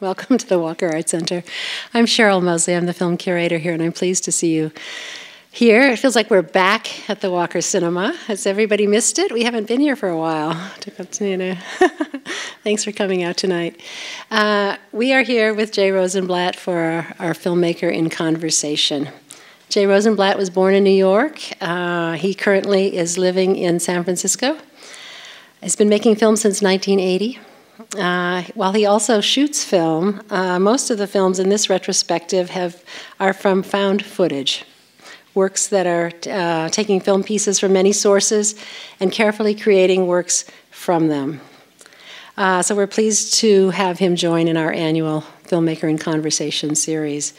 Welcome to the Walker Art Center. I'm Sheryl Mosley. I'm the film curator here, and I'm pleased to see you here. It feels like we're back at the Walker Cinema. Has everybody missed it? We haven't been here for a while. Thanks for coming out tonight. Uh, we are here with Jay Rosenblatt for our, our, filmmaker in conversation. Jay Rosenblatt was born in New York. Uh, he currently is living in San Francisco. He's been making films since 1980. Uh, while he also shoots film, uh, most of the films in this retrospective have, are from found footage works that are uh, taking film pieces from many sources and carefully creating works from them. Uh, so we're pleased to have him join in our annual Filmmaker in Conversation series.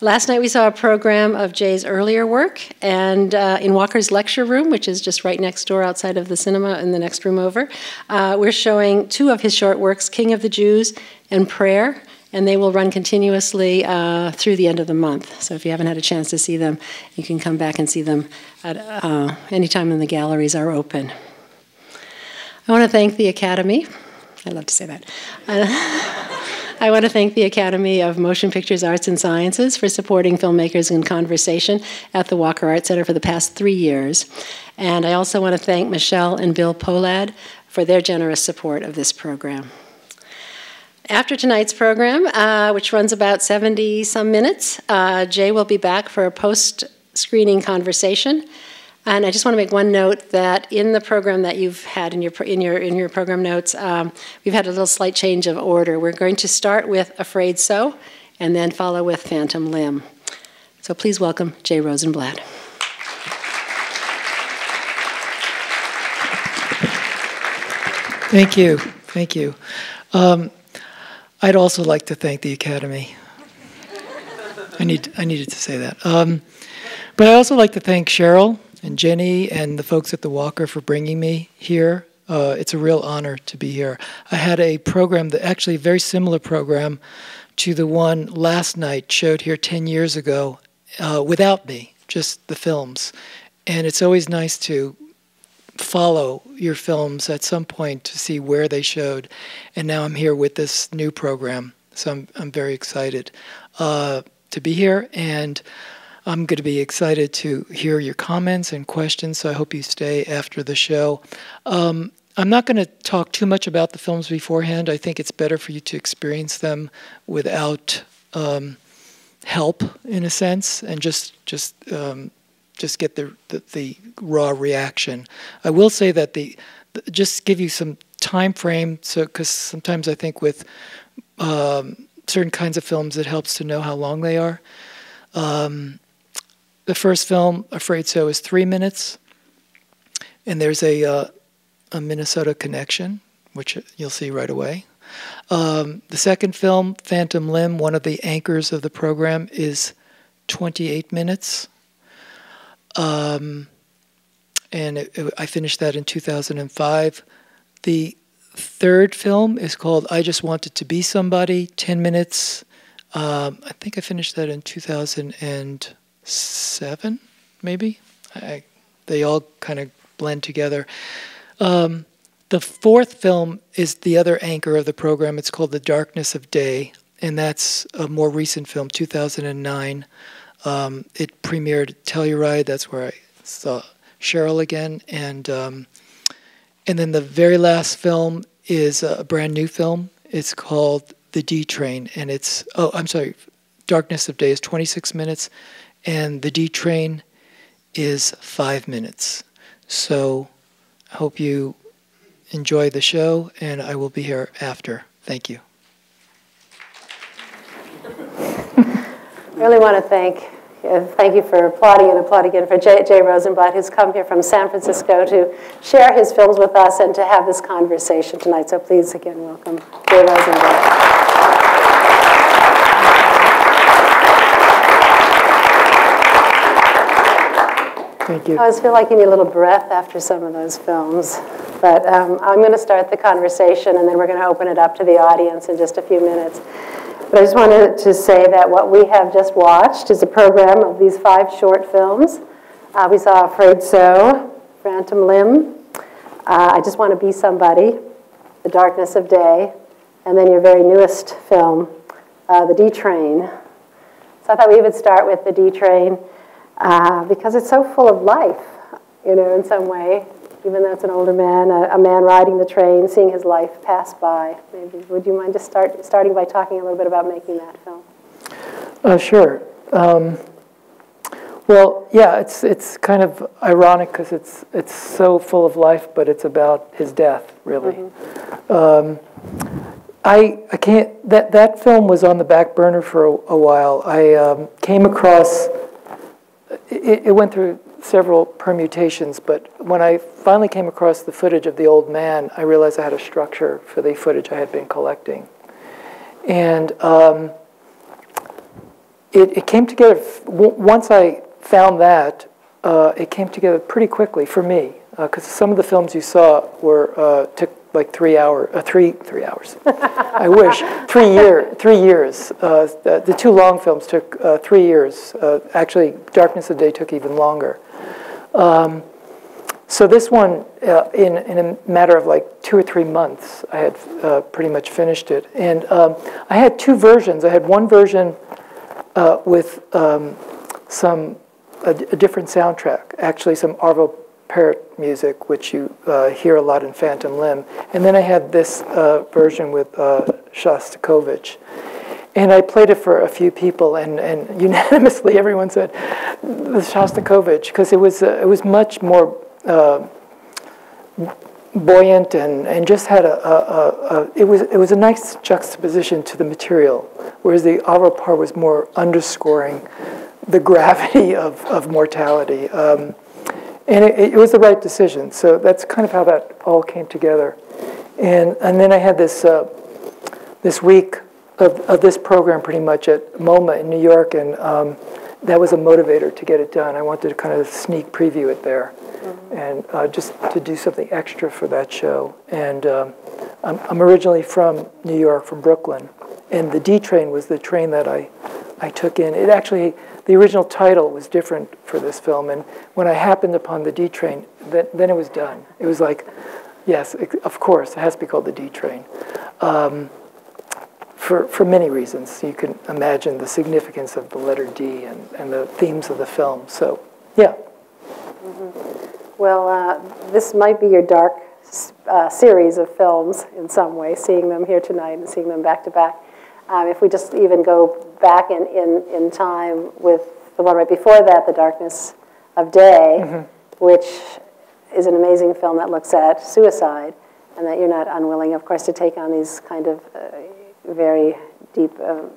Last night we saw a program of Jay's earlier work, and uh, in Walker's lecture room, which is just right next door outside of the cinema in the next room over, uh, we're showing two of his short works, King of the Jews and Prayer, and they will run continuously uh, through the end of the month. So if you haven't had a chance to see them, you can come back and see them at uh, any time when the galleries are open. I want to thank the Academy. I love to say that. Uh, I want to thank the Academy of Motion Pictures Arts and Sciences for supporting filmmakers in conversation at the Walker Art Center for the past three years. And I also want to thank Michelle and Bill Pohlad for their generous support of this program. After tonight's program, uh, which runs about 70 some minutes, uh, Jay will be back for a post screening conversation. And I just want to make one note that in the program that you've had in your in your in your program notes, um, we've had a little slight change of order. We're going to start with "Afraid So," and then follow with "Phantom Limb." So please welcome Jay Rosenblatt. Thank you, thank you. Um, I'd also like to thank the Academy. I, need, I needed to say that. Um, but I also like to thank Sheryl and Jenny and the folks at the Walker for bringing me here. Uh, it's a real honor to be here. I had a program, that actually a very similar program to the one last night showed here 10 years ago uh, without me, just the films. And it's always nice to follow your films at some point to see where they showed. And now I'm here with this new program. So I'm, I'm very excited uh, to be here. And I'm going to be excited to hear your comments and questions. So I hope you stay after the show. Um, I'm not going to talk too much about the films beforehand. I think it's better for you to experience them without um, help, in a sense, and just just um, just get the, the, the raw reaction. I will say that the, just give you some time frame, so because sometimes I think with um, certain kinds of films it helps to know how long they are. Um, the first film, Afraid So, is three minutes, and there's a uh, a Minnesota connection, which you'll see right away. Um, the second film, Phantom Limb, one of the anchors of the program, is 28 minutes. Um, and it, it, I finished that in 2005. The third film is called I Just Wanted to Be Somebody, 10 minutes. Um, I think I finished that in 2007, maybe. I, they all kind of blend together. Um, the fourth film is the other anchor of the program. It's called The Darkness of Day, and that's a more recent film, 2009. Um, it premiered Telluride. That's where I saw Sheryl again, and um, and then the very last film is a brand new film. It's called The D Train, and it's oh, I'm sorry, Darkness of Day is 26 minutes, and The D Train is five minutes. So, I hope you enjoy the show, and I will be here after. Thank you. I really want to thank uh, thank you for applauding and applaud again for Jay, Jay Rosenblatt, who's come here from San Francisco to share his films with us and to have this conversation tonight. So please, again, welcome Jay Rosenblatt. Thank you. I always feel like you need a little breath after some of those films. But um, I'm going to start the conversation, and then we're going to open it up to the audience in just a few minutes. But I just wanted to say that what we have just watched is a program of these five short films. Uh, we saw Afraid So, Phantom Limb, uh, I Just Want to Be Somebody, The Darkness of Day, and then your very newest film, uh, The D Train. So I thought we would start with The D Train uh, because it's so full of life, you know, in some way. Even though it's an older man, a, a, man riding the train, seeing his life pass by. Maybe would you mind just start starting by talking a little bit about making that film? Uh, sure. Um, well, yeah, it's it's kind of ironic because it's it's so full of life, but it's about his death, really. Mm-hmm. Um, I I can't that that film was on the back burner for a, a while. I um, came across it, it, went through several permutations, but when I finally came across the footage of the old man, I realized I had a structure for the footage I had been collecting, and um, it, it came together once I found that, uh, it came together pretty quickly for me because uh, some of the films you saw were uh, took like three hours, uh, three three hours. I wish three year three years. Uh, the, the, two long films took uh, three years. actually, Darkness of Day took even longer. Um, so this one, in in a matter of like two or three months, I had pretty much finished it, and um, I had two versions. I had one version with um, some a, a, different soundtrack, actually some Arvo Pärt music, which you uh, hear a lot in Phantom Limb. And then I had this uh, version with uh, Shostakovich. And I played it for a few people, and, and unanimously everyone said the Shostakovich, because it was, uh, it was much more uh, buoyant and, and just had a, a, a, it, was, it was a nice juxtaposition to the material, whereas the Arvo Pärt was more underscoring the gravity of, of mortality. Um, and it, it, was the right decision. So that's kind of how that all came together. And, and then I had this, uh, this week of, of this program pretty much at MoMA in New York, and um, that was a motivator to get it done. I wanted to kind of sneak preview it there mm-hmm. and uh, just to do something extra for that show. And um, I'm, I'm originally from New York, from Brooklyn, and the D train was the train that I, I took in. It actually the original title was different for this film, and when I happened upon the D Train, then, then it was done. It was like, yes, it, of course, it has to be called the D Train. Um, for, for many reasons. You can imagine the significance of the letter D and, and the themes of the film. So, yeah. Mm -hmm. Well, uh, this might be your dark uh, series of films in some way, seeing them here tonight and seeing them back to back. Um, if we just even go back in, in, in time with the one right before that, The Darkness of Day, mm -hmm. which is an amazing film that looks at suicide, and that you're not unwilling, of course, to take on these kind of uh, very deep um,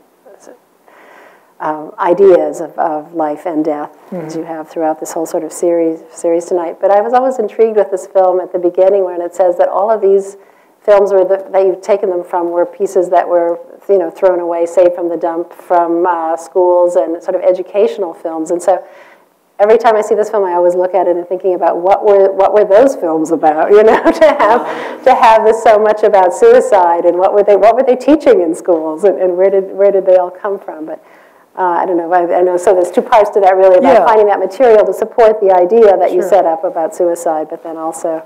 um, ideas of, of life and death, mm -hmm. as you have throughout this whole sort of series, series tonight. But I was always intrigued with this film at the beginning when it says that all of these films were the, that you've taken them from were pieces that were you know thrown away, saved from the dump from uh, schools and sort of educational films. And so every time I see this film, I always look at it and thinking about what were what were those films about? You know, to have to have this so much about suicide and what were they what were they teaching in schools and, and where did where did they all come from? But uh, I don't know. I, I, know. So there's two parts to that, really, about yeah. finding that material to support the idea that sure. you set up about suicide, but then also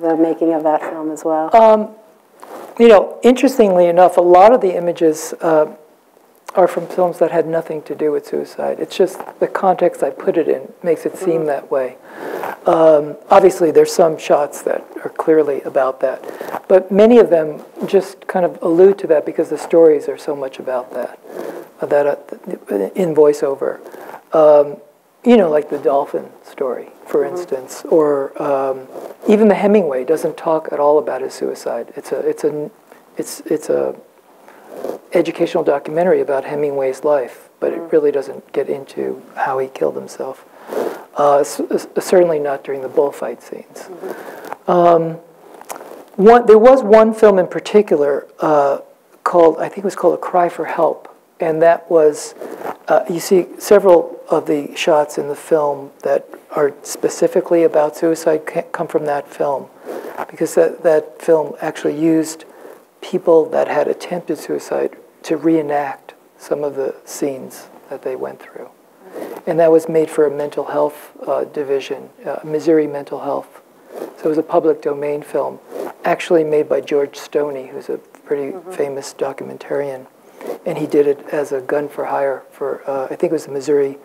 the making of that film as well? Um, you know, interestingly enough, a lot of the images uh, are from films that had nothing to do with suicide. It's just the context I put it in makes it seem mm-hmm. that way. Um, obviously, there's some shots that are clearly about that, but many of them just kind of allude to that because the stories are so much about that, uh, that uh, in voiceover. Um, you know, like the dolphin story, for mm -hmm. instance, or um, even the Hemingway doesn't talk at all about his suicide. It's a, it's a, it's, it's a educational documentary about Hemingway's life, but it really doesn't get into how he killed himself. Uh, certainly not during the bullfight scenes. Mm -hmm. um, one, there was one film in particular uh, called, I think it was called A Cry for Help, and that was, uh, you see several of the shots in the film that are specifically about suicide come from that film, because that, that film actually used people that had attempted suicide to reenact some of the scenes that they went through. And that was made for a mental health uh, division, uh, Missouri Mental Health. So it was a public domain film, actually made by George Stoney, who's a pretty mm -hmm. famous documentarian. and he did it as a gun for hire for uh, I think it was the Missouri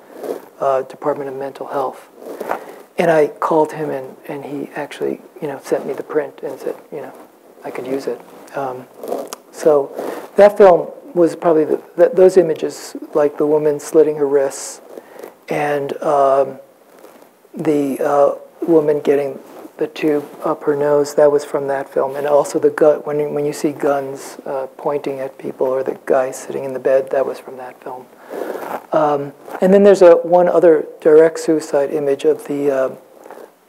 uh, Department of Mental Health. And I called him, and, and he actually, you know, sent me the print and said, you know, I could use it. Um, so that film was probably the, the, those images, like the woman slitting her wrists, and um, the uh, woman getting the tube up her nose. That was from that film, and also the gut. When you, when you see guns uh, pointing at people, or the guy sitting in the bed, that was from that film. Um, and then there's a one other direct suicide image of the uh,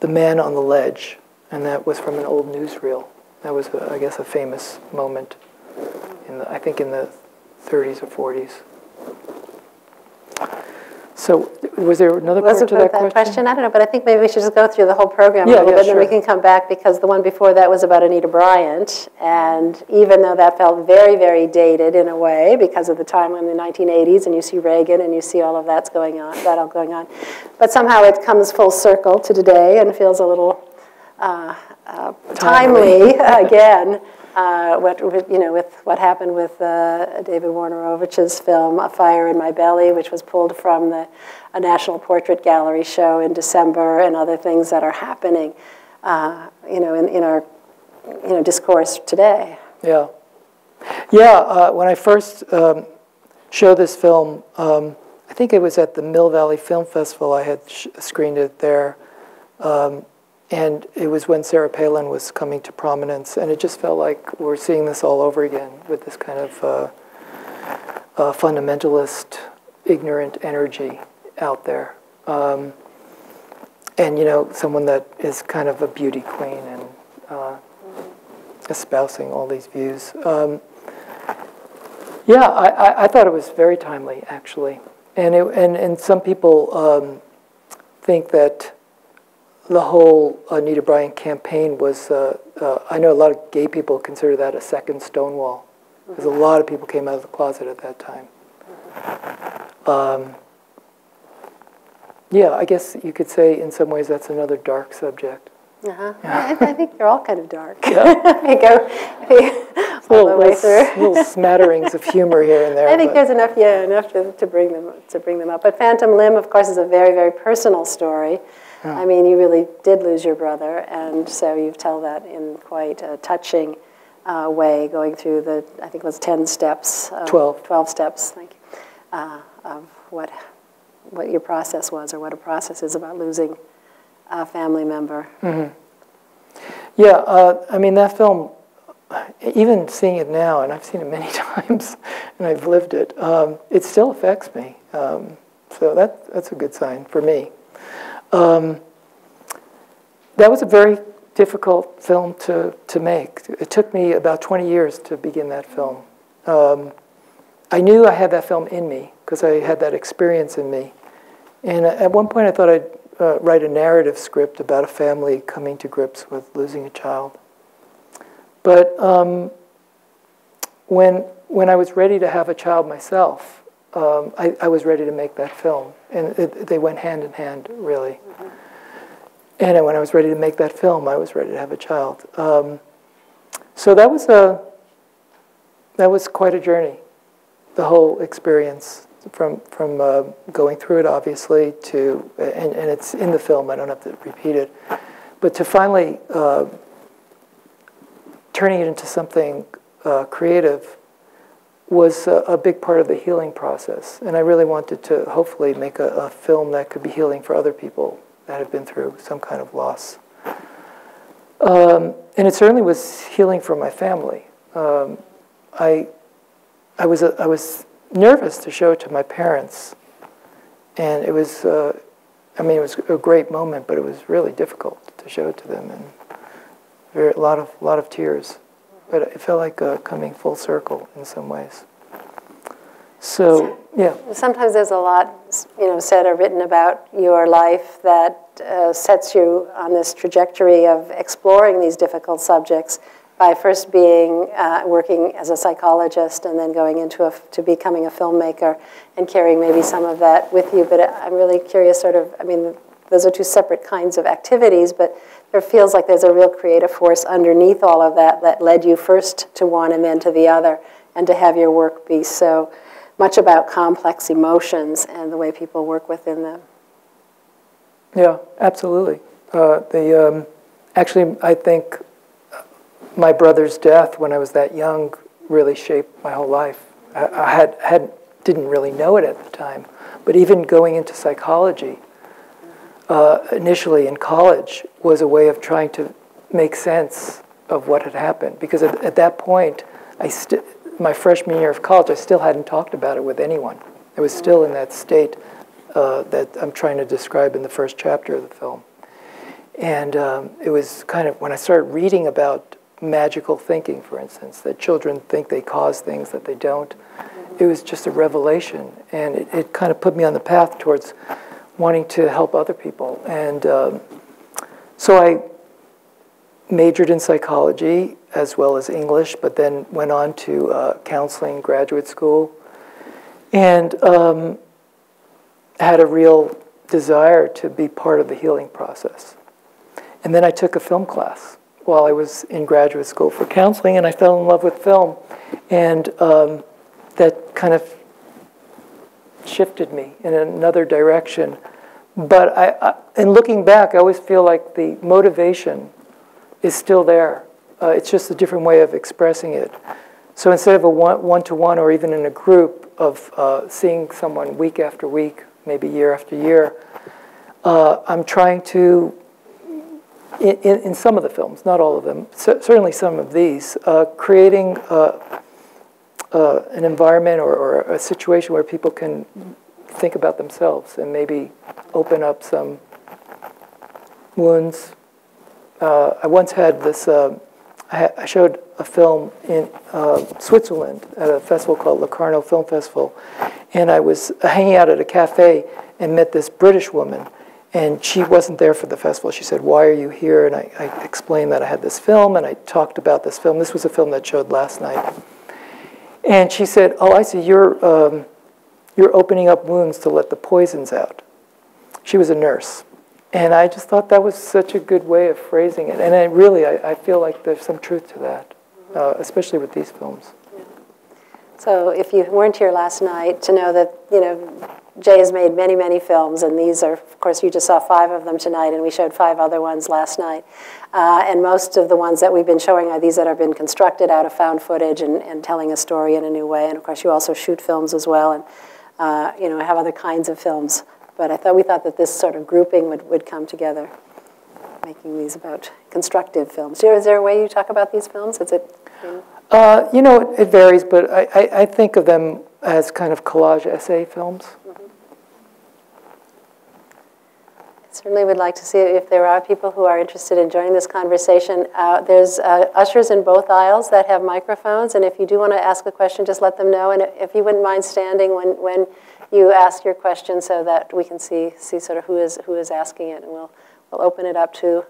the man on the ledge, and that was from an old newsreel. That was, I guess, a famous moment in the, I think in the 30s or 40s. So was there another part to that, that question? I don't know, but I think maybe we should just go through the whole program Yeah, a little yeah, bit, and then we can come back because the one before that was about Anita Bryant, and even though that felt very, very dated in a way because of the time in the 1980s, and you see Reagan and you see all of that's going on, that all going on, but somehow it comes full circle to today and feels a little uh, uh, timely again. Uh, what you know, with what happened with uh, David Wojnarowicz's film *A Fire in My Belly*, which was pulled from the a National Portrait Gallery show in December, and other things that are happening, uh, you know, in, in our you know discourse today. Yeah. Yeah, uh, when I first um, showed this film, um, I think it was at the Mill Valley Film Festival. I had screened it there. Um, and it was when Sarah Palin was coming to prominence. And it just felt like we're seeing this all over again with this kind of uh, uh, fundamentalist, ignorant energy out there. Um, and, you know, someone that is kind of a beauty queen and uh, espousing all these views. Um, yeah, I, I, thought it was very timely, actually. And, it, and, and some people um, think that the whole Anita Bryant campaign was, uh, uh, I know a lot of gay people consider that a second Stonewall, because a lot of people came out of the closet at that time. Um, yeah, I guess you could say in some ways that's another dark subject. Uh-huh. I, I think they're all kind of dark. Yeah. they go all the little, way little, through. little smatterings of humor here and there. I think there's enough, yeah, enough to, to bring them to bring them up. But Phantom Limb, of course, is a very, very personal story. I mean, you really did lose your brother, and so you tell that in quite a touching uh, way, going through the, I think it was 10 steps. of- 12. 12 steps, thank you, uh, of what, what your process was, or what a process is about losing a family member. Yeah, uh, I mean, that film, even seeing it now, and I've seen it many times, and I've lived it, um, it still affects me. Um, so that, that's a good sign for me. Um, that was a very difficult film to, to make. It took me about 20 years to begin that film. Um, I knew I had that film in me because I had that experience in me. And at one point, I thought I'd uh, write a narrative script about a family coming to grips with losing a child. But um, when, when I was ready to have a child myself, um, I, I was ready to make that film. And it, they went hand in hand, really. And when I was ready to make that film, I was ready to have a child. Um, so that was a that was quite a journey, the whole experience from from uh, going through it, obviously, to and, and it's in the film. I don't have to repeat it, but to finally uh, turning it into something uh, creative was a, a big part of the healing process. And I really wanted to hopefully make a, a film that could be healing for other people that have been through some kind of loss. Um, and it certainly was healing for my family. Um, I, I, was, I was nervous to show it to my parents. And it was, uh, I mean, it was a great moment, but it was really difficult to show it to them. And very, a lot of, lot of tears. But it felt like uh, coming full circle in some ways. So, yeah. Sometimes there's a lot, you know, said or written about your life that uh, sets you on this trajectory of exploring these difficult subjects by first being uh, working as a psychologist and then going into a, to becoming a filmmaker and carrying maybe some of that with you. But I'm really curious, sort of, I mean, those are two separate kinds of activities, but there feels like there's a real creative force underneath all of that that led you first to one and then to the other, and to have your work be so much about complex emotions and the way people work within them. Yeah, absolutely. Uh, the, um, actually, I think my brother's death when I was that young really shaped my whole life. I, I had, had, didn't really know it at the time, but even going into psychology, uh, initially in college, was a way of trying to make sense of what had happened. Because at, at that point, I my freshman year of college, I still hadn't talked about it with anyone. I was still in that state uh, that I'm trying to describe in the first chapter of the film. And um, it was kind of when I started reading about magical thinking, for instance, that children think they cause things that they don't. It was just a revelation, and it, it kind of put me on the path towards wanting to help other people. And um, so I majored in psychology as well as English, but then went on to uh, counseling graduate school, and um, had a real desire to be part of the healing process. And then I took a film class while I was in graduate school for counseling, and I fell in love with film. And um, that kind of shifted me in another direction. But I, I, in looking back, I always feel like the motivation is still there. Uh, it's just a different way of expressing it. So instead of a one, to one or even in a group of uh, seeing someone week after week, maybe year after year, uh, I'm trying to in, in, some of the films, not all of them, certainly some of these, uh, creating uh, an environment or, or, a situation where people can think about themselves and maybe open up some wounds. Uh, I once had this, uh, I, I, showed a film in uh, Switzerland at a festival called Locarno Film Festival, and I was hanging out at a cafe and met this British woman and she wasn't there for the festival. She said, Why are you here? And I, I, explained that I had this film and I talked about this film. This was a film that showed last night. And she said, Oh, I see, you're, um, you're opening up wounds to let the poisons out. She was a nurse. And I just thought that was such a good way of phrasing it. And I really, I, I feel like there's some truth to that, uh, especially with these films. So if you weren't here last night, to know that, you know, Jay has made many, many films, and these are, of course, you just saw five of them tonight, and we showed five other ones last night. Uh, and most of the ones that we've been showing are these that have been constructed out of found footage and, and telling a story in a new way. And of course, you also shoot films as well, and uh, you know have other kinds of films. But I thought we thought that this sort of grouping would, would come together, making these about constructive films. Is there a way you talk about these films? Is it? You know? Uh, you know, it, varies, but I, I, I, think of them as kind of collage essay films. Certainly would like to see if there are people who are interested in joining this conversation. Uh, there's uh, ushers in both aisles that have microphones, and if you do want to ask a question, just let them know. And if you wouldn't mind standing when, when you ask your question so that we can see, see sort of who is, who is asking it, and we'll, we'll open it up to,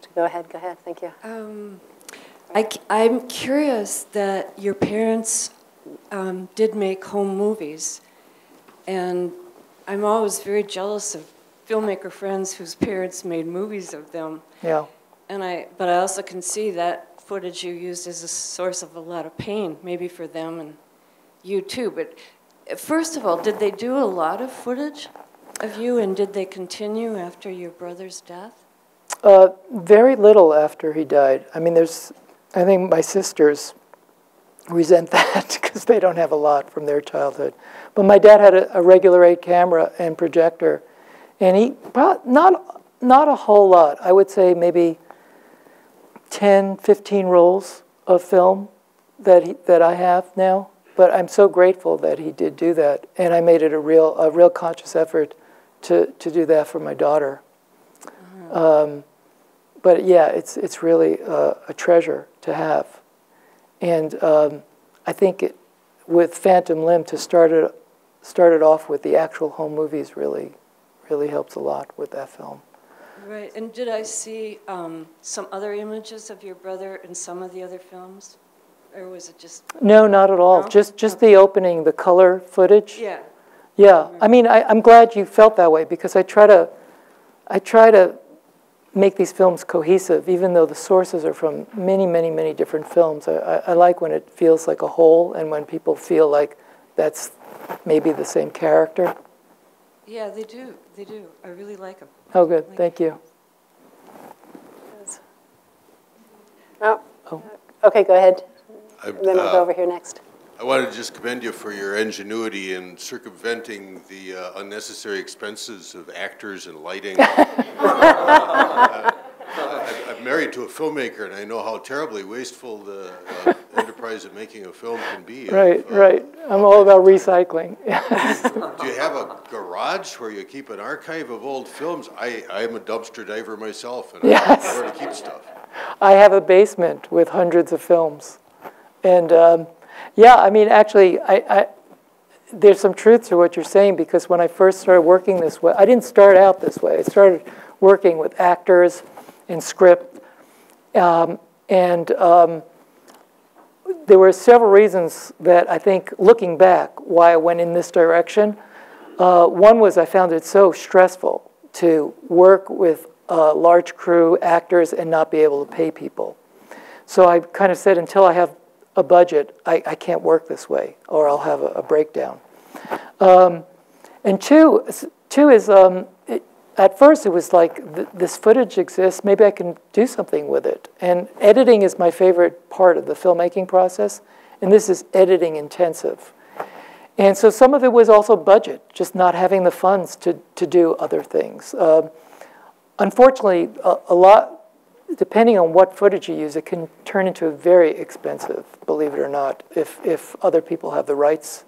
to go ahead. Go ahead, thank you. Um, I, I'm curious that your parents um, did make home movies, and I'm always very jealous of filmmaker friends whose parents made movies of them. Yeah. And I, but I also can see that footage you used as a source of a lot of pain, maybe for them and you too. But first of all, did they do a lot of footage of you, and did they continue after your brother's death? Uh, very little after he died. I mean, there's, I think my sisters resent that because they don't have a lot from their childhood. But my dad had a, a regular eight camera and projector and he, not, not a whole lot. I would say maybe 10, 15 rolls of film that, he, that I have now. But I'm so grateful that he did do that. And I made it a real, a real conscious effort to, to do that for my daughter. Um, but yeah, it's, it's really a, a treasure to have. And um, I think it, with Phantom Limb to start it, start it off with the actual home movies really really helps a lot with that film. Right, and did I see um, some other images of your brother in some of the other films? Or was it just... No, not at all. No? Just, just okay. the opening, the color footage. Yeah. Yeah, I mean, I, I'm glad you felt that way because I try to, I try to make these films cohesive, even though the sources are from many, many, many different films. I, I, I like when it feels like a whole and when people feel like that's maybe the same character. Yeah, they do. They do. I really like them. Oh, good. Thank you. Oh, okay, go ahead. I- And then I'll uh, go over here next. I wanted to just commend you for your ingenuity in circumventing the uh, unnecessary expenses of actors and lighting. Uh, I- I'm married to a filmmaker, and I know how terribly wasteful the uh, enterprise of making a film can be. Right, Uh, right. I'm all about recycling. Do you have a garage where you keep an archive of old films? I, I'm a dumpster diver myself, and I Yes. don't know where to keep stuff. I have a basement with hundreds of films. And um, yeah, I mean, actually, I, I, there's some truth to what you're saying because when I first started working this way, I didn't start out this way. I started working with actors and script. Um, and um, there were several reasons that I think, looking back, why I went in this direction. Uh, one was I found it so stressful to work with a large crew, actors, and not be able to pay people. So I kind of said, until I have a budget, I, I can't work this way, or I'll have a, a breakdown. Um, and two, two is, um, it, at first it was like, th- this footage exists, maybe I can do something with it. And editing is my favorite part of the filmmaking process, and this is editing intensive. And so some of it was also budget, just not having the funds to, to do other things. Um unfortunately, a, a lot, depending on what footage you use, it can turn into a very expensive, believe it or not, if, if other people have the rights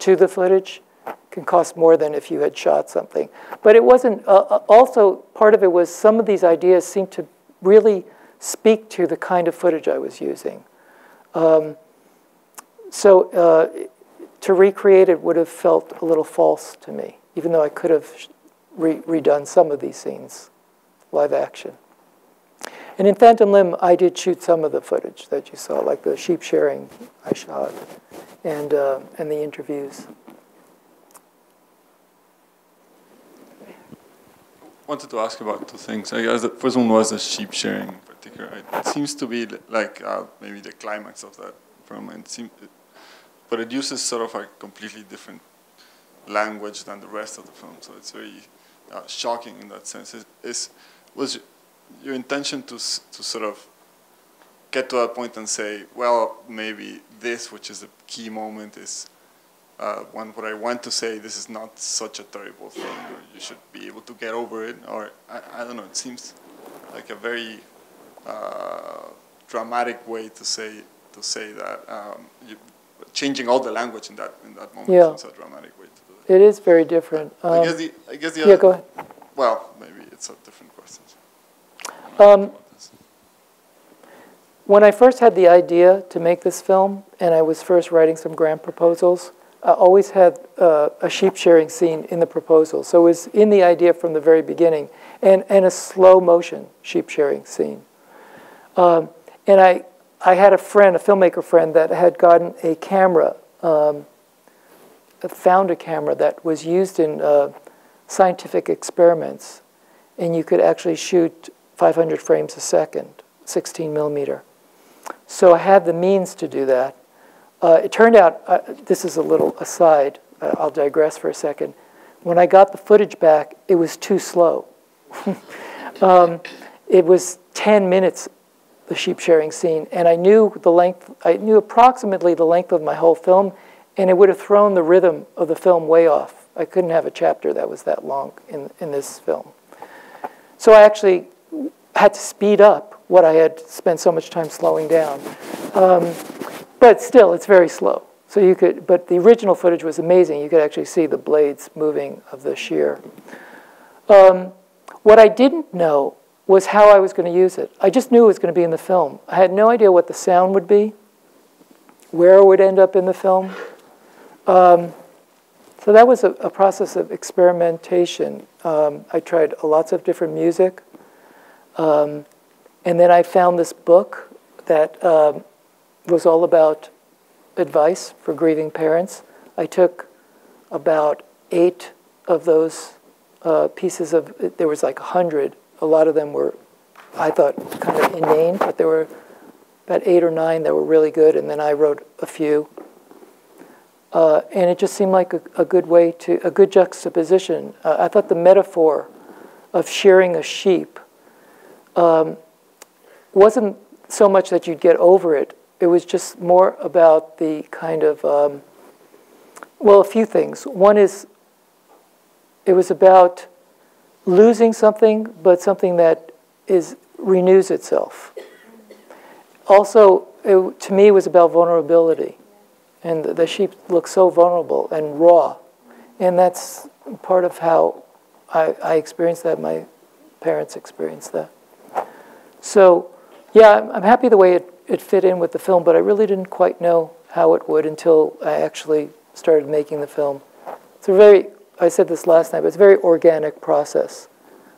to the footage. Can cost more than if you had shot something. But it wasn't, uh, uh, also, part of it was some of these ideas seemed to really speak to the kind of footage I was using. Um, so uh, to recreate it would have felt a little false to me, even though I could have re redone some of these scenes live action. And in Phantom Limb, I did shoot some of the footage that you saw, like the sheep shearing I shot, and uh, and the interviews. wanted to ask about two things. I guess the first one was the sheep sharing in particular. It, seems to be like uh, maybe the climax of that film, it, but it uses sort of a completely different language than the rest of the film. So it's very uh, shocking in that sense. Is was your intention to to sort of get to that point and say, well, maybe this, which is a key moment, is uh, one what I want to say. This is not such a terrible thing. Or you should be able to get over it. Or I, I don't know. It seems like a very uh, dramatic way to say to say that. Um, you, changing all the language in that in that moment Yeah. is a dramatic way to do it. It is very different. I Um, guess the I guess the yeah, other, go ahead. Well, maybe it's a different. Um, when I first had the idea to make this film, and I was first writing some grant proposals, I always had uh, a sheep shearing scene in the proposal. So it was in the idea from the very beginning, and, and a slow motion sheep shearing scene. Um, and I, I had a friend, a filmmaker friend, that had gotten a camera, um, found a camera that was used in uh, scientific experiments, and you could actually shoot 500 frames a second, 16 millimeter. So I had the means to do that. Uh, it turned out, uh, this is a little aside, uh, I'll digress for a second. When I got the footage back, it was too slow. um, it was 10 minutes, the sheep shearing scene, and I knew the length, I knew approximately the length of my whole film, and it would have thrown the rhythm of the film way off. I couldn't have a chapter that was that long in, in this film. So I actually had to speed up what I had spent so much time slowing down. Um, but still, it's very slow. So you could, but the original footage was amazing. You could actually see the blades moving of the shear. Um, what I didn't know was how I was going to use it. I just knew it was going to be in the film. I had no idea what the sound would be, where it would end up in the film. Um, so that was a, a process of experimentation. Um, I tried lots of different music. Um, and then I found this book that um, was all about advice for grieving parents. I took about eight of those uh, pieces of, there was like a hundred. A lot of them were, I thought, kind of inane, but there were about eight or nine that were really good, and then I wrote a few. Uh, and it just seemed like a, a, good way to, a good juxtaposition. Uh, I thought the metaphor of shearing a sheep um, wasn't so much that you'd get over it. It was just more about the kind of, um, well, a few things. One is it was about losing something, but something that is renews itself. Also, it, to me, it was about vulnerability. And the, sheep look so vulnerable and raw. And that's part of how I, I experienced that. My parents experienced that. So, yeah, I'm, happy the way it, it fit in with the film, but I really didn't quite know how it would until I actually started making the film. It's a very, I said this last night, but it's a very organic process.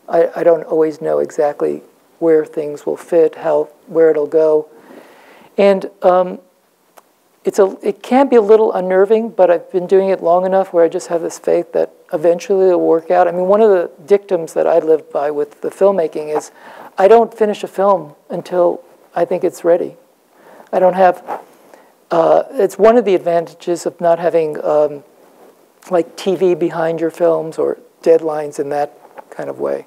I, I don't always know exactly where things will fit, how, where it'll go. And um, it's a, it can be a little unnerving, but I've been doing it long enough where I just have this faith that eventually it'll work out. I mean, one of the dictums that I live by with the filmmaking is I don't finish a film until I think it's ready. I don't have, uh, it's one of the advantages of not having um, like TV behind your films or deadlines in that kind of way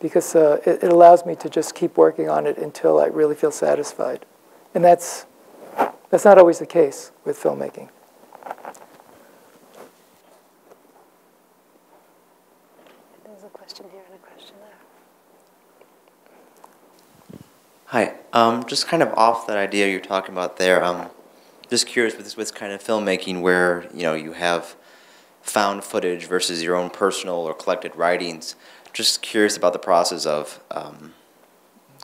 because uh, it, it allows me to just keep working on it until I really feel satisfied. And that's that's not always the case with filmmaking. There's a question here and a question there. Hi. Um, just kind of off that idea you're talking about there. Um, just curious with this, with kind of filmmaking where you know you have found footage versus your own personal or collected writings. Just curious about the process of um,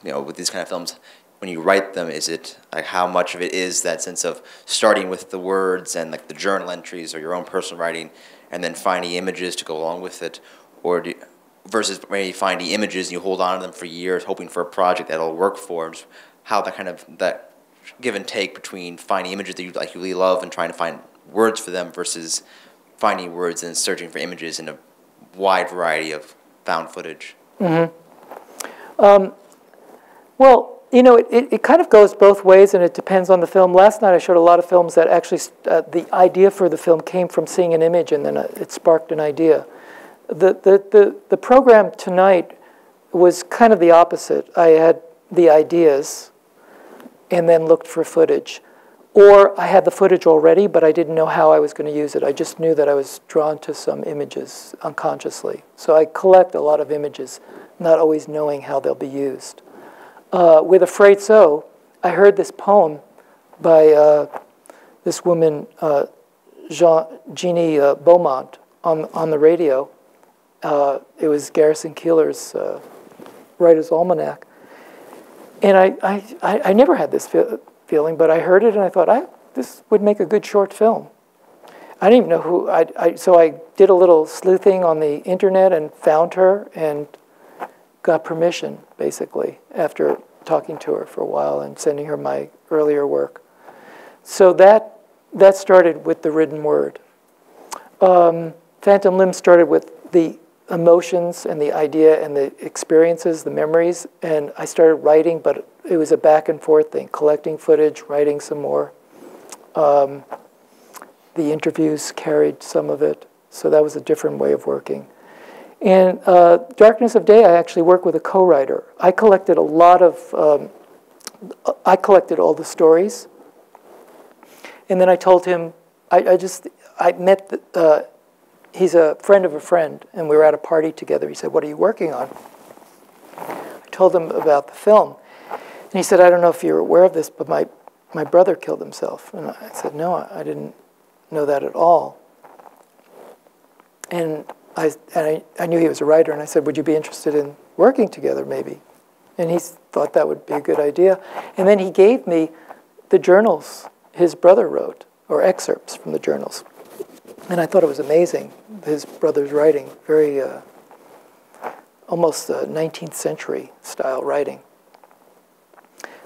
you know with these kind of films when you write them, is it like how much of it is that sense of starting with the words and like the journal entries or your own personal writing, and then finding images to go along with it, or do, versus maybe finding images and you hold on to them for years, hoping for a project that'll work for them. How that kind of that give and take between finding images that you like you really love and trying to find words for them versus finding words and searching for images in a wide variety of found footage. Mm-hmm. Um, well, you know, it, it, it, kind of goes both ways and it depends on the film. Last night I showed a lot of films that actually, uh, the idea for the film came from seeing an image and then uh, it sparked an idea. The, the, the, the program tonight was kind of the opposite. I had the ideas and then looked for footage. Or I had the footage already, but I didn't know how I was going to use it. I just knew that I was drawn to some images unconsciously. So I collect a lot of images, not always knowing how they'll be used uh, with Afraid So, I heard this poem by uh, this woman, uh, Jean, Jeannie uh, Beaumont, on, on the radio. Uh, it was Garrison Keillor's uh, Writer's Almanac. And I, I, I never had this fe feeling, but I heard it and I thought, I, this would make a good short film. I didn't even know who, I, I, so I did a little sleuthing on the internet and found her and got permission, basically, after talking to her for a while and sending her my earlier work. So that, that started with the written word. Um, Phantom Limb started with the emotions and the idea and the experiences, the memories, and I started writing, but it was a back and forth thing, collecting footage, writing some more. Um, the interviews carried some of it, so that was a different way of working. In uh, Darkness of Day, I actually work with a co-writer. I collected a lot of, um, I collected all the stories. And then I told him, I, I just, I met, the, uh, he's a friend of a friend, and we were at a party together. He said, what are you working on? I told him about the film. And he said, I don't know if you're aware of this, but my, my brother killed himself. And I said, no, I didn't know that at all. And I, and I, I knew he was a writer, and I said, Would you be interested in working together, maybe? And he thought that would be a good idea. And then he gave me the journals his brother wrote, or excerpts from the journals. And I thought it was amazing, his brother's writing, very uh, almost uh, 19th century style writing.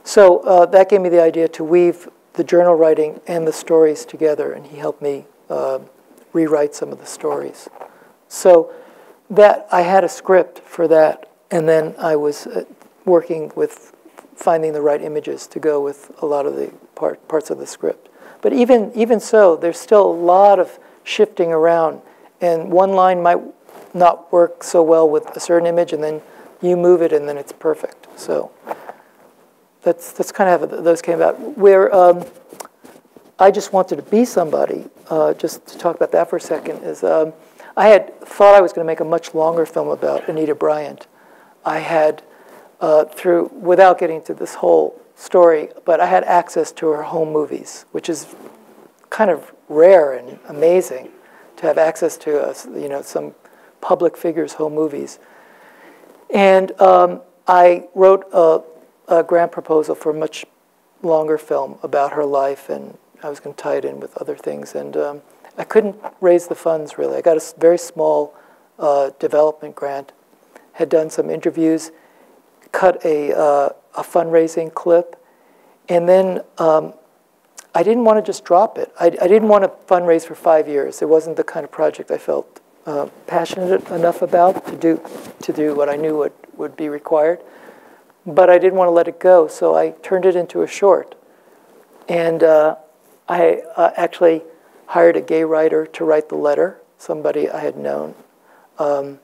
So uh, that gave me the idea to weave the journal writing and the stories together, and he helped me uh, rewrite some of the stories. So that I had a script for that, and then I was uh, working with finding the right images to go with a lot of the part, parts of the script. But even even so, there's still a lot of shifting around, and one line might not work so well with a certain image, and then you move it, and then it's perfect. So that's that's kind of how those came about. Where um, I just wanted to be somebody. Uh, just to talk about that for a second is. Um, I had thought I was going to make a much longer film about Anita Bryant. I had, uh, through, without getting to this whole story, but I had access to her home movies, which is kind of rare and amazing to have access to, uh, you know, some public figures' home movies. And um, I wrote a, a grant proposal for a much longer film about her life, and I was going to tie it in with other things. And um, I couldn't raise the funds really. I got a very small uh, development grant, had done some interviews, cut a, uh, a fundraising clip, and then um, I didn't want to just drop it. I, I, didn't want to fundraise for five years. It wasn't the kind of project I felt uh, passionate enough about to do, to do what I knew would, would be required. But I didn't want to let it go, so I turned it into a short. And uh, I uh, actually hired a gay writer to write the letter, somebody I had known. Um,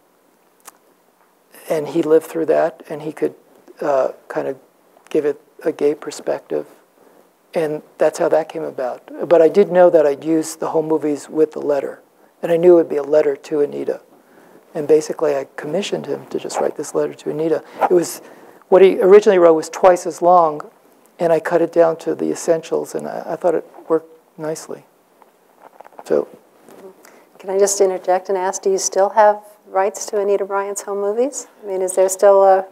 and he lived through that, and he could uh, kind of give it a gay perspective. And that's how that came about. But I did know that I'd use the home movies with the letter. And I knew it would be a letter to Anita. And basically, I commissioned him to just write this letter to Anita. It was, what he originally wrote was twice as long, and I cut it down to the essentials, and I, I thought it worked nicely. So, can I just interject and ask, do you still have rights to Anita Bryant's home movies? I mean, is there still a...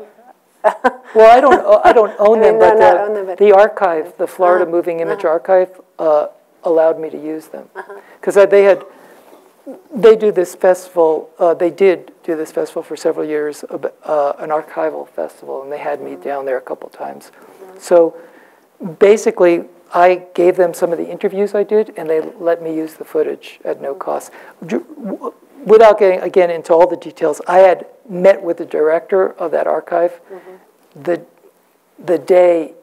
well, I don't, I don't own them, but, the, own them, but the archive, the Florida uh -huh. Moving Image uh -huh. Archive, uh, allowed me to use them. Because -huh. they had, they do this festival, uh, they did do this festival for several years, uh, an archival festival, and they had me mm-hmm. down there a couple times. Mm-hmm. So basically, I gave them some of the interviews I did, and they let me use the footage at no cost. Without getting, again, into all the details, I had met with the director of that archive mm -hmm. the, the day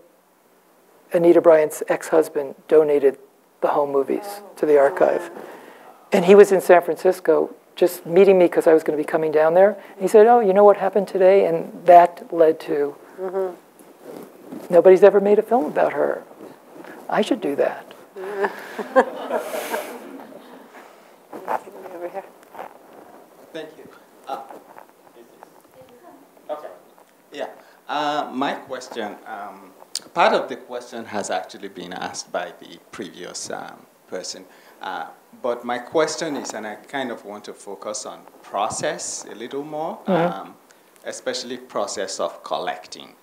Anita Bryant's ex-husband donated the home movies oh. to the archive. And he was in San Francisco just meeting me because I was going to be coming down there. And he said, oh, you know what happened today? And that led to, mm -hmm. nobody's ever made a film about her. I should do that. Thank you. Uh, okay. Yeah. Uh, my question, um, part of the question has actually been asked by the previous um, person. Uh, but my question is, and I kind of want to focus on process a little more, mm -hmm. um, especially process of collecting.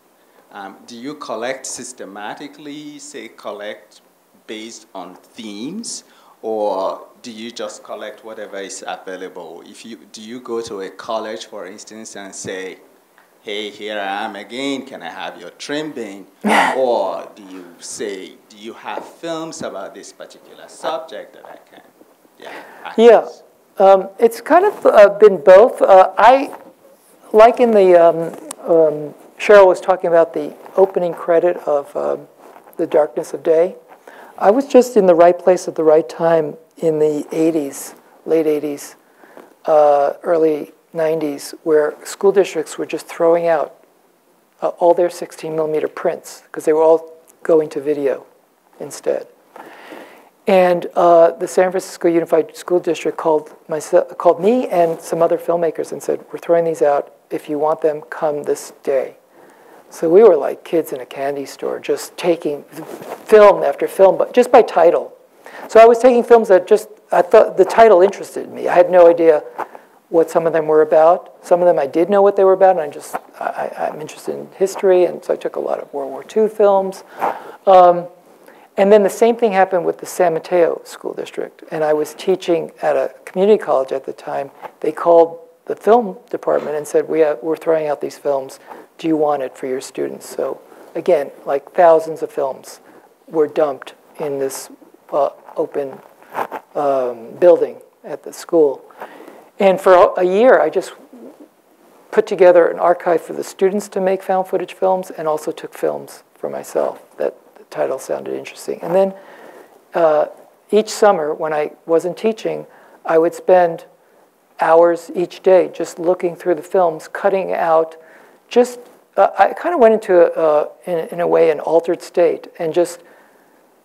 Um, do you collect systematically, say collect based on themes, or do you just collect whatever is available? If you, do you go to a college, for instance, and say, hey, here I am again, can I have your trim bin? or do you say, do you have films about this particular subject that I can, yeah. Yeah, um, it's kind of uh, been both. Uh, I, like in the um, um, Sheryl was talking about the opening credit of um, The Darkness of Day. I was just in the right place at the right time in the 80s, late 80s, uh, early 90s, where school districts were just throwing out uh, all their 16 millimeter prints because they were all going to video instead. And uh, the San Francisco Unified School District called, myself, called me and some other filmmakers and said, we're throwing these out. If you want them, come this day. So we were like kids in a candy store, just taking film after film, but just by title. So I was taking films that just, I thought the title interested me. I had no idea what some of them were about. Some of them I did know what they were about, and I just, I, am interested in history, and so I took a lot of World War II films. Um, and then the same thing happened with the San Mateo School District, and I was teaching at a community college at the time. They called the film department and said, we have, we're throwing out these films do you want it for your students? So again, like thousands of films were dumped in this uh, open um, building at the school. And for a year, I just put together an archive for the students to make found footage films and also took films for myself. That the title sounded interesting. And then uh, each summer when I wasn't teaching, I would spend hours each day just looking through the films, cutting out just, uh, I kind of went into, a, uh, in, in a way, an altered state and just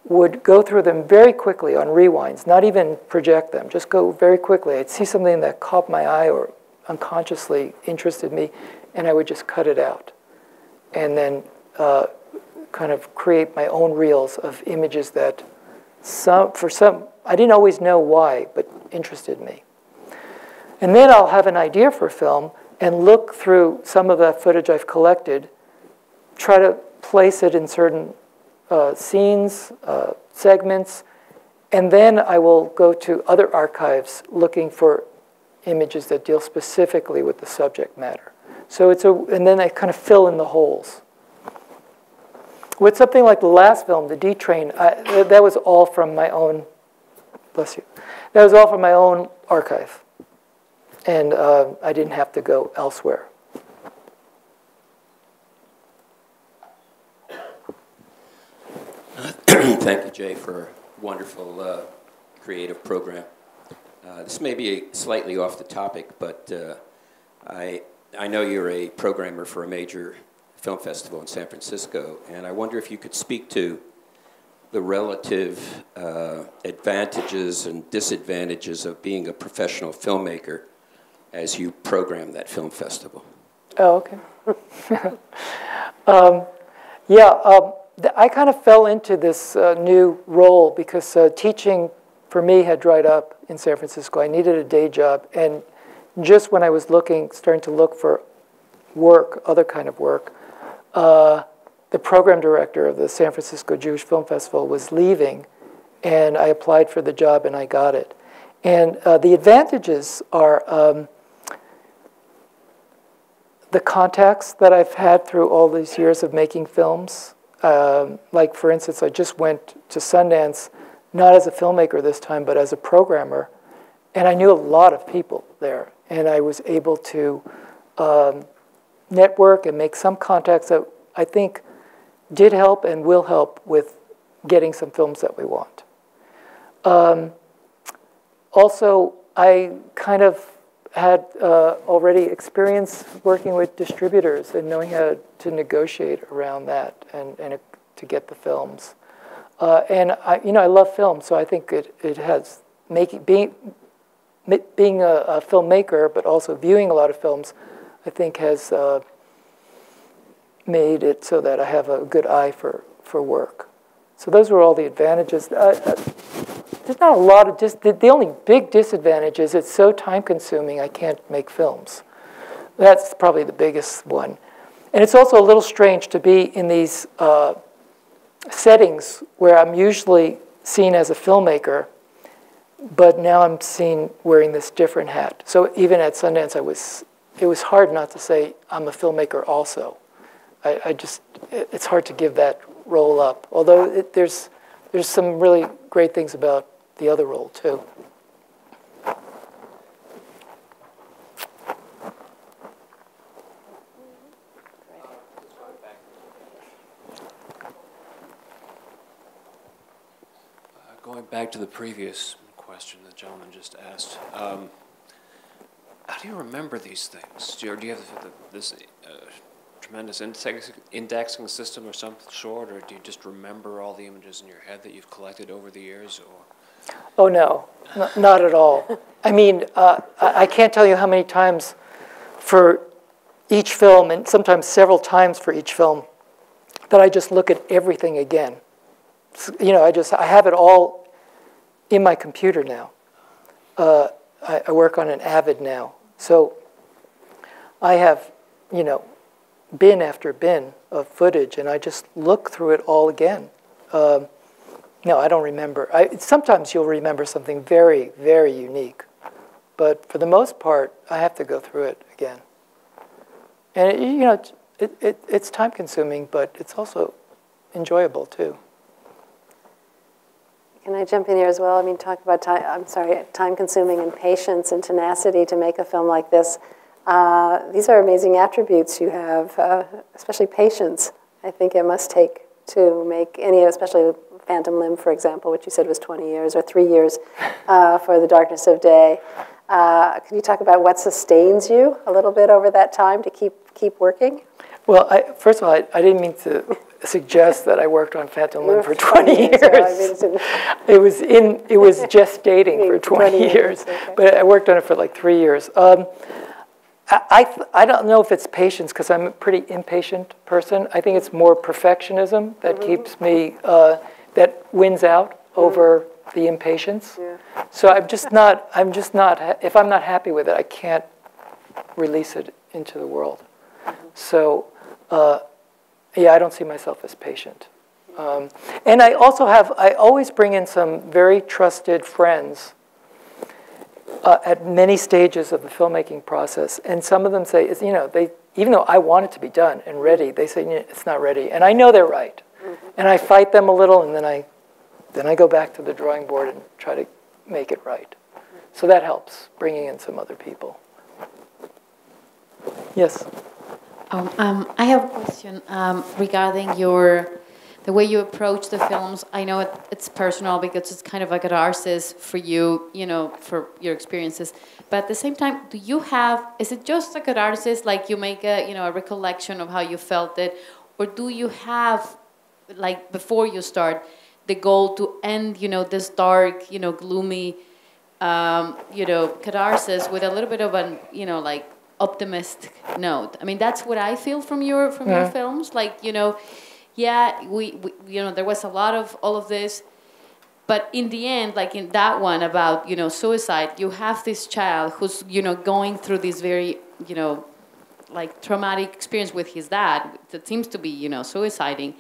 would go through them very quickly on rewinds, not even project them, just go very quickly. I'd see something that caught my eye or unconsciously interested me, and I would just cut it out. And then uh, kind of create my own reels of images that some, for some, I didn't always know why, but interested me. And then I'll have an idea for film and look through some of that footage I've collected, try to place it in certain uh, scenes, uh, segments, and then I will go to other archives looking for images that deal specifically with the subject matter. So it's a, and then I kind of fill in the holes. With something like the last film, The D Train, that was all from my own, bless you, that was all from my own archive. And uh, I didn't have to go elsewhere. Thank you, Jay, for a wonderful uh, creative program. Uh, this may be slightly off the topic, but uh, I, I know you're a programmer for a major film festival in San Francisco, and I wonder if you could speak to the relative uh, advantages and disadvantages of being a professional filmmaker as you program that film festival. Oh, okay. um, yeah, um, I kind of fell into this uh, new role because uh, teaching for me had dried up in San Francisco. I needed a day job, and just when I was looking, starting to look for work, other kind of work, uh, the program director of the San Francisco Jewish Film Festival was leaving, and I applied for the job and I got it. And uh, the advantages are um, the contacts that I've had through all these years of making films. Um, like, for instance, I just went to Sundance, not as a filmmaker this time, but as a programmer, and I knew a lot of people there, and I was able to um, network and make some contacts that I think did help and will help with getting some films that we want. Um, also, I kind of had uh, already experience working with distributors and knowing how to negotiate around that and, and to get the films. Uh, and I, you know, I love film, so I think it, it has making being being a, a, filmmaker, but also viewing a lot of films, I think has uh, made it so that I have a good eye for for work. So those were all the advantages. Uh, uh there's not a lot of dis- the, the only big disadvantage is it's so time consuming I can't make films. That's probably the biggest one. And it's also a little strange to be in these uh, settings where I'm usually seen as a filmmaker, but now I'm seen wearing this different hat. So even at Sundance, I was, it was hard not to say I'm a filmmaker also. I, I just, it's hard to give that role up. Although it, there's, there's some really great things about the other role too. going back to the previous question the gentleman just asked, um, how do you remember these things? Do you, do you have this uh, tremendous index, indexing system or some sort, or do you just remember all the images in your head that you've collected over the years? Or Oh, no, not at all. I mean, uh, I can't tell you how many times for each film, and sometimes several times for each film, that I just look at everything again. You know, I just, I have it all in my computer now. Uh, I, I work on an Avid now. So I have, you know, bin after bin of footage, and I just look through it all again. Um, no, I don't remember. I, sometimes you'll remember something very, very unique. But for the most part, I have to go through it again. And, it, you know, it, it, it's time consuming, but it's also enjoyable too. Can I jump in here as well? I mean, talk about time, I'm sorry, time consuming and patience and tenacity to make a film like this. Uh, these are amazing attributes you have, uh, especially patience. I think it must take to make any, especially Phantom Limb, for example, which you said was 20 years or three years uh, for The Darkness of Day. Uh, can you talk about what sustains you a little bit over that time to keep, keep working? Well, I, first of all, I, I, didn't mean to suggest that I worked on Phantom Limb for 20 years. it was in, it was gestating for 20, 20 years, okay. but I worked on it for like three years. Um, I, I, don't know if it's patience because I'm a pretty impatient person. I think it's more perfectionism that mm -hmm. keeps me, uh, that wins out mm -hmm. over the impatience. Yeah. So I'm just not, I'm just not, if I'm not happy with it, I can't release it into the world. Mm -hmm. So, uh, yeah, I don't see myself as patient. Um, and I also have, I always bring in some very trusted friends uh, at many stages of the filmmaking process. And some of them say, you know, they, even though I want it to be done and ready, they say it's not ready. And I know they're right. Mm -hmm. And I fight them a little, and then I, then I go back to the drawing board and try to make it right. So that helps, bringing in some other people. Yes? Um, um, I have a question um, regarding your the way you approach the films, I know it, it's personal because it's kind of like a catharsis for you, you know, for your experiences. But at the same time, do you have, is it just a catharsis, like you make a, you know, a recollection of how you felt it? Or do you have, like before you start, the goal to end, you know, this dark, you know, gloomy, um, you know, catharsis with a little bit of an, you know, like optimistic note? I mean, that's what I feel from your, from yeah. your films. Like, you know, yeah, we, we, you know, there was a lot of all of this, but in the end, like in that one about, you know, suicide, you have this child who's, you know, going through this very, you know, like traumatic experience with his dad that seems to be, you know, suiciding.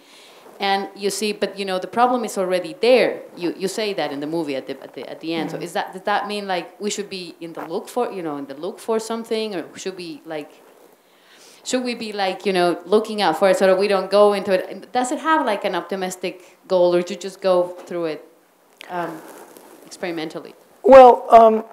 And you see, but you know, the problem is already there. You, you say that in the movie at the, at the, at the end. Mm -hmm. So is that, does that mean like we should be in the look for, you know, in the look for something or should we like should we be like you know looking out for it so that we don't go into it? Does it have like an optimistic goal or do you just go through it um, experimentally? Well um,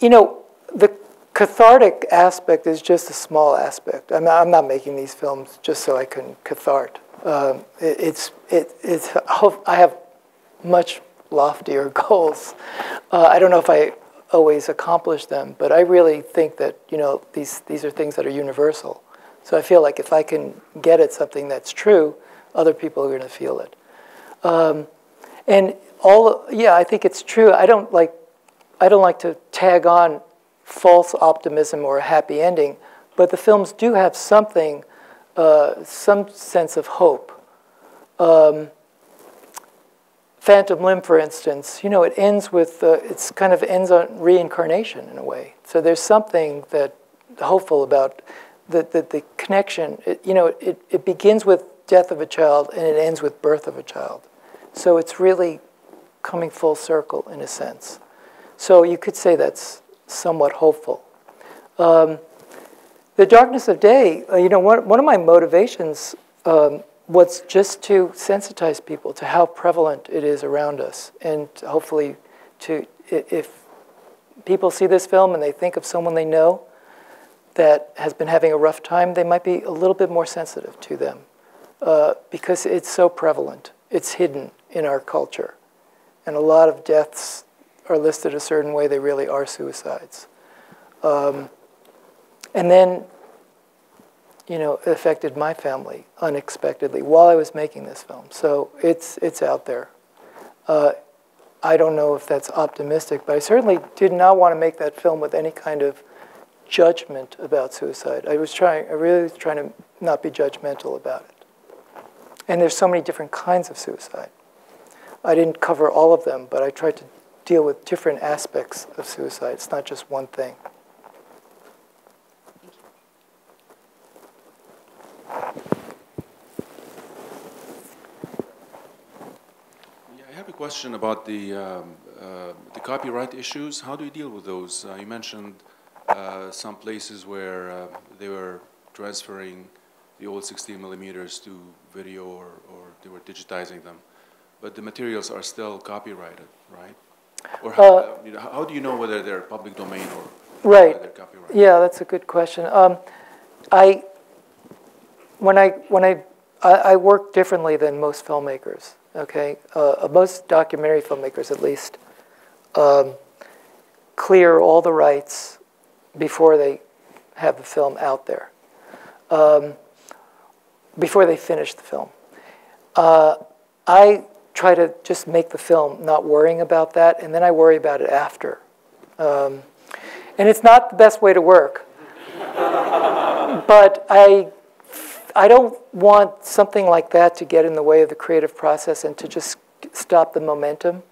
you know the cathartic aspect is just a small aspect. I'm not, I'm not making these films just so I can cathart. Um, it, it's it, it's I have much loftier goals. Uh, I don't know if I always accomplish them, but I really think that you know these these are things that are universal. So I feel like if I can get at something that's true, other people are going to feel it. Um, and all yeah, I think it's true. I don't like I don't like to tag on false optimism or a happy ending, but the films do have something, uh, some sense of hope. Um, Phantom Limb, for instance, you know, it ends with, uh, it's kind of ends on reincarnation in a way. So there's something that hopeful about the, the, the connection. It, you know, it, it begins with death of a child and it ends with birth of a child. So it's really coming full circle in a sense. So you could say that's somewhat hopeful. Um, the darkness of day, uh, you know, one, one of my motivations um, what's just to sensitize people to how prevalent it is around us, and hopefully, to if people see this film and they think of someone they know that has been having a rough time, they might be a little bit more sensitive to them uh, because it's so prevalent. It's hidden in our culture, and a lot of deaths are listed a certain way. They really are suicides. Um, and then you know, affected my family unexpectedly while I was making this film. So it's, it's out there. Uh, I don't know if that's optimistic, but I certainly did not want to make that film with any kind of judgment about suicide. I was trying, I really was trying to not be judgmental about it. And there's so many different kinds of suicide. I didn't cover all of them, but I tried to deal with different aspects of suicide. It's not just one thing. Yeah, I have a question about the, um, uh, the copyright issues. How do you deal with those? Uh, you mentioned uh, some places where uh, they were transferring the old 16 millimeters to video or, or they were digitizing them. But the materials are still copyrighted, right? Or how, uh, you know, how do you know whether they're public domain or Right. Right. Yeah, that's a good question. Um, I, when I, when I, I, I work differently than most filmmakers, okay? Uh, most documentary filmmakers, at least, um, clear all the rights before they have the film out there, um, before they finish the film. Uh, I try to just make the film, not worrying about that, and then I worry about it after. Um, and it's not the best way to work. but I, I don't want something like that to get in the way of the creative process and to just stop the momentum.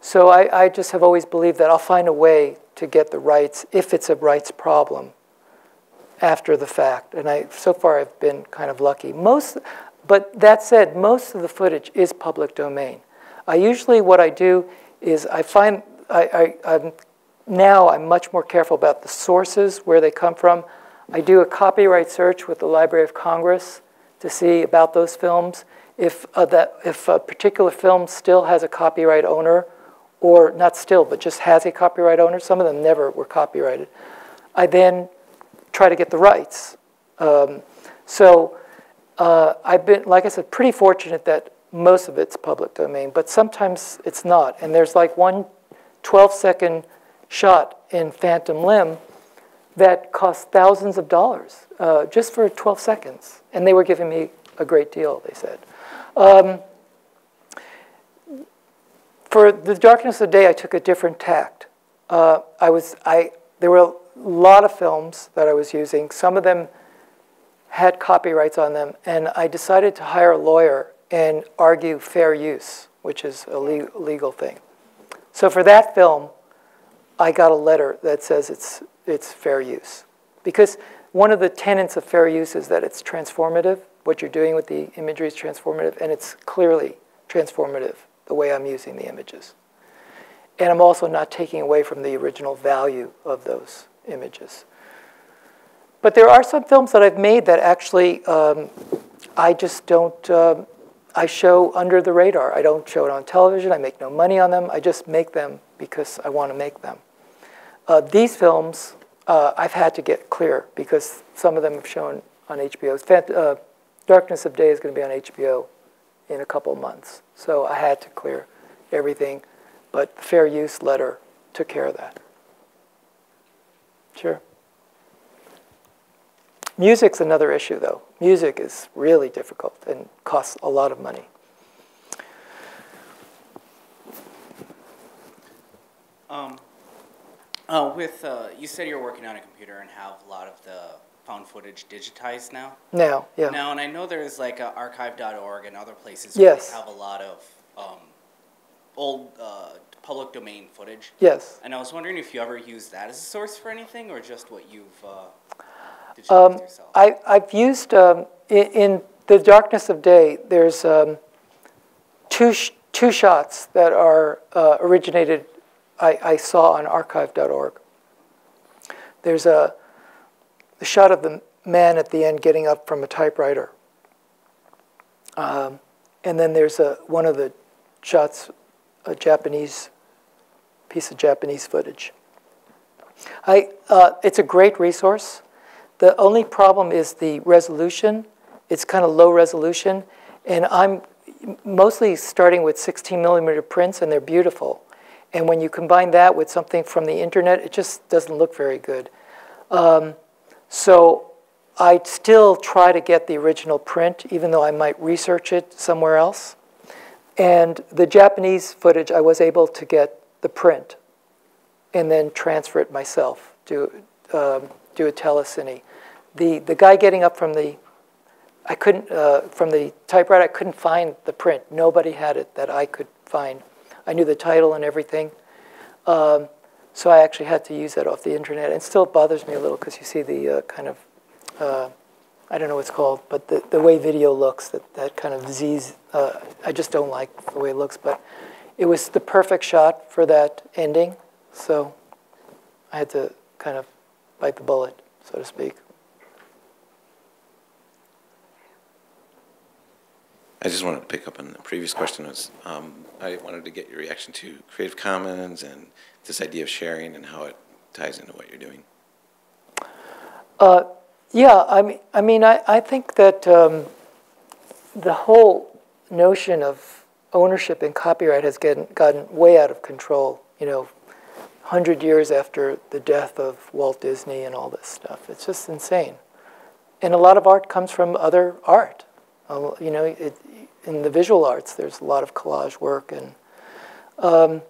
So I, I just have always believed that I'll find a way to get the rights, if it's a rights problem, after the fact. And I, so far I've been kind of lucky. Most, but that said, most of the footage is public domain. I usually, what I do is I find, I, I, I'm, now I'm much more careful about the sources, where they come from. I do a copyright search with the Library of Congress to see about those films. If, uh, that, if a particular film still has a copyright owner, or not still, but just has a copyright owner, some of them never were copyrighted, I then try to get the rights. Um, so uh, I've been, like I said, pretty fortunate that most of it's public domain, but sometimes it's not. And there's like one 12 second shot in Phantom Limb that cost thousands of dollars uh, just for 12 seconds. And they were giving me a great deal, they said. Um, for The Darkness of the Day, I took a different tact. Uh, I was, I, there were a lot of films that I was using. Some of them had copyrights on them, and I decided to hire a lawyer and argue fair use, which is a legal thing. So for that film, I got a letter that says it's, it's fair use. Because one of the tenets of fair use is that it's transformative. What you're doing with the imagery is transformative, and it's clearly transformative the way I'm using the images. And I'm also not taking away from the original value of those images. But there are some films that I've made that actually um, I just don't, um, I show under the radar. I don't show it on television. I make no money on them. I just make them because I want to make them. Uh, these films, uh, I've had to get clear because some of them have shown on HBO. Uh, Darkness of Day is going to be on HBO in a couple months. So I had to clear everything, but the fair use letter took care of that. Sure. Music's another issue, though. Music is really difficult and costs a lot of money. Um, uh, with uh, you said you're working on a computer and have a lot of the found footage digitized now? Now, yeah. Now, and I know there's like archive.org and other places yes. where they have a lot of um, old uh, public domain footage. Yes. And I was wondering if you ever use that as a source for anything or just what you've uh, um, yourself? I, I've used, um, in, in, The Darkness of Day, there's um, two, sh two shots that are uh, originated, I, I saw on archive.org. There's a the shot of the man at the end getting up from a typewriter. Um, and then there's a, one of the shots, a Japanese piece of Japanese footage. I, uh, it's a great resource. The only problem is the resolution. It's kind of low resolution. And I'm mostly starting with 16 millimeter prints, and they're beautiful. And when you combine that with something from the internet, it just doesn't look very good. Um, so I still try to get the original print, even though I might research it somewhere else. And the Japanese footage, I was able to get the print and then transfer it myself, do, um, do a telecine. The, the guy getting up from the, I couldn't, uh, from the typewriter, I couldn't find the print. Nobody had it that I could find. I knew the title and everything. Um, so I actually had to use that off the internet. And still bothers me a little because you see the uh, kind of, uh, I don't know what it's called, but the, the way video looks, that, that kind of Z's, uh, I just don't like the way it looks. But it was the perfect shot for that ending. So I had to kind of bite the bullet, so to speak. I just wanted to pick up on the previous question. Was um, I wanted to get your reaction to Creative Commons and this idea of sharing and how it ties into what you're doing. Uh, yeah, I mean, I mean, I, I think that um, the whole notion of ownership and copyright has gotten, gotten way out of control. You know, hundred years after the death of Walt Disney and all this stuff, it's just insane. And a lot of art comes from other art. Uh, you know, it, in the visual arts, there's a lot of collage work and. Um,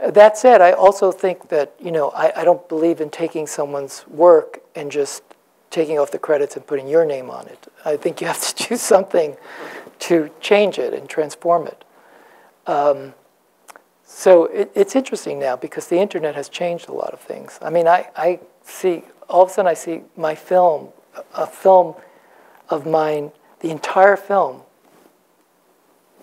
that said, I also think that, you know, I, I don't believe in taking someone's work and just taking off the credits and putting your name on it. I think you have to do something to change it and transform it. Um, so it, it's interesting now because the internet has changed a lot of things. I mean, I, I see, all of a sudden I see my film, a film of mine, the entire film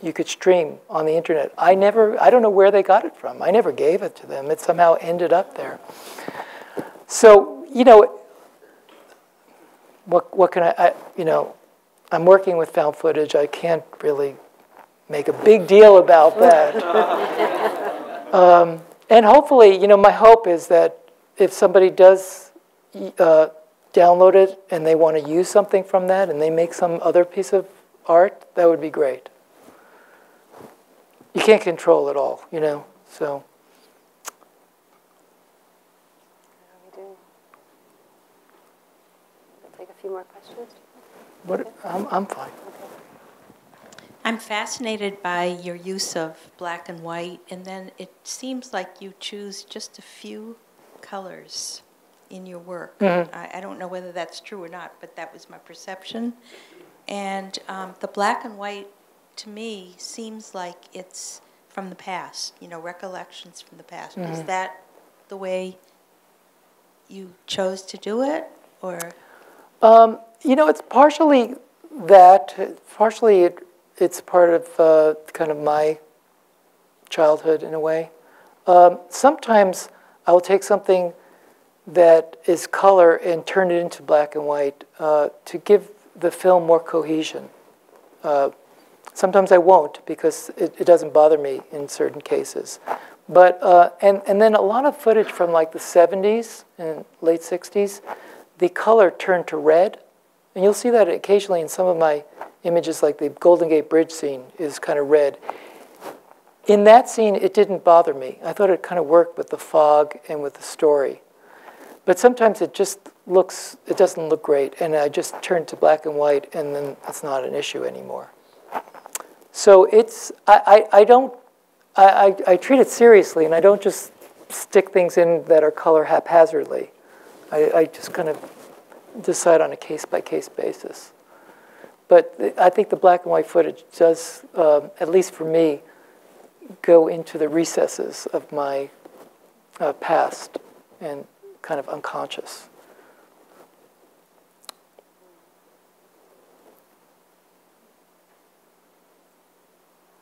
you could stream on the internet. I never, I don't know where they got it from. I never gave it to them. It somehow ended up there. So, you know, what, what can I, I you know, I'm working with found footage. I can't really make a big deal about that. um, and hopefully, you know, my hope is that if somebody does uh, download it and they want to use something from that and they make some other piece of art, that would be great you can't control it all, you know. So. Take a few more questions. What? I'm, I'm fine. I'm fascinated by your use of black and white, and then it seems like you choose just a few colors in your work. Mhm. I, I don't know whether that's true or not, but that was my perception. And um, the black and white to me seems like it's from the past, you know, recollections from the past. Is Mhm. that the way you chose to do it, or? Um, you know, it's partially that. Partially, it, it's part of uh, kind of my childhood in a way. Um, sometimes I will take something that is color and turn it into black and white uh, to give the film more cohesion. Uh, sometimes I won't because it, it, doesn't bother me in certain cases. But, uh, and, and then a lot of footage from like the 70s and late 60s, the color turned to red. And you'll see that occasionally in some of my images, like the Golden Gate Bridge scene is kind of red. In that scene, it didn't bother me. I thought it kind of worked with the fog and with the story. But sometimes it just looks, it doesn't look great, and I just turn to black and white, and then it's not an issue anymore. So it's, I, I, I don't, I, I, I treat it seriously, and I don't just stick things in that are color haphazardly. I, I just kind of decide on a case-by-case basis. But I think the black and white footage does, um, at least for me, go into the recesses of my uh, past and kind of unconscious.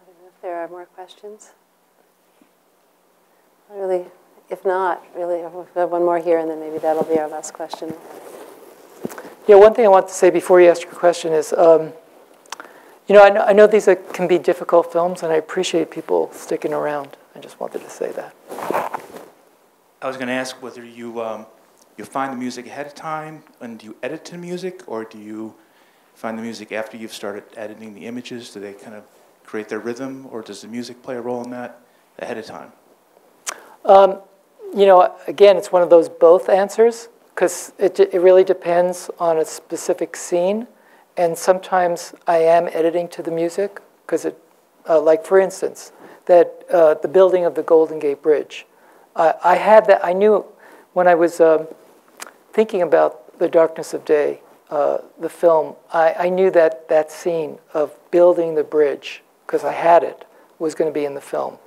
I don't know if there are more questions. Really, if not, really, we have one more here, and then maybe that'll be our last question. Yeah, one thing I want to say before you ask your question is, um, you know I, know, I know these are, can be difficult films, and I appreciate people sticking around. I just wanted to say that. I was going to ask whether you um, you find the music ahead of time and do you edit the music, or do you find the music after you've started editing the images? Do they kind of create their rhythm, or does the music play a role in that ahead of time? Um, you know, again, it's one of those both answers because it, it really depends on a specific scene. And sometimes I am editing to the music because it, uh, like for instance, that uh, the building of the Golden Gate Bridge. I had that, I knew when I was um, thinking about The Darkness of Day, uh, the film, I, I knew that that scene of building the bridge, because I had it, was going to be in the film.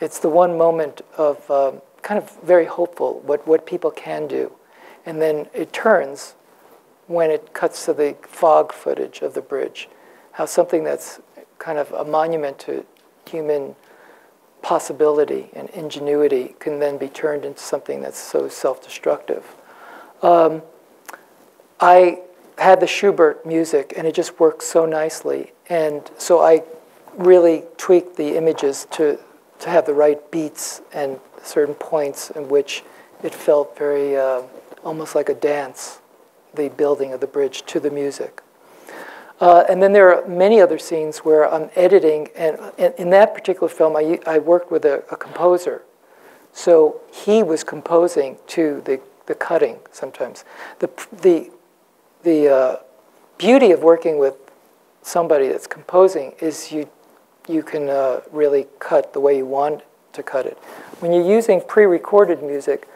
It's the one moment of um, kind of very hopeful, what, what people can do. And then it turns when it cuts to the fog footage of the bridge, how something that's kind of a monument to human possibility and ingenuity can then be turned into something that's so self-destructive. Um, I had the Schubert music, and it just worked so nicely. And so I really tweak the images to, to have the right beats and certain points in which it felt very uh, almost like a dance, the building of the bridge to the music. Uh, and then there are many other scenes where I'm editing, and in that particular film, I, I worked with a, a composer. So he was composing to the, the cutting sometimes. The, the, the uh, beauty of working with somebody that's composing is you, you can uh, really cut the way you want to cut it. When you're using pre-recorded music,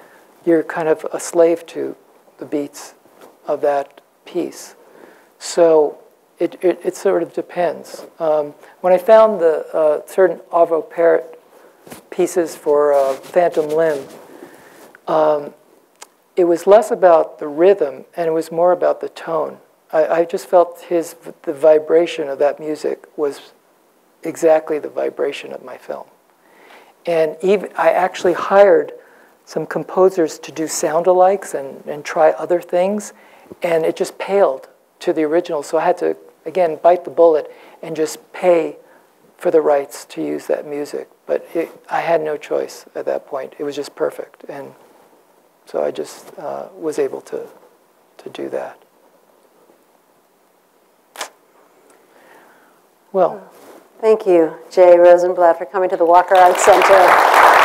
you're kind of a slave to the beats of that piece. So it, it, it sort of depends. Um, when I found the uh, certain Arvo Pärt pieces for uh, Phantom Limb, um, it was less about the rhythm and it was more about the tone. I, I just felt his the vibration of that music was exactly the vibration of my film. And even I actually hired some composers to do sound alikes and, and try other things, and it just paled to the original. So I had to, again, bite the bullet and just pay for the rights to use that music. But it, I had no choice at that point. It was just perfect. And so I just uh, was able to, to do that. Well, Thank you, Jay Rosenblatt, for coming to the Walker Arts Center.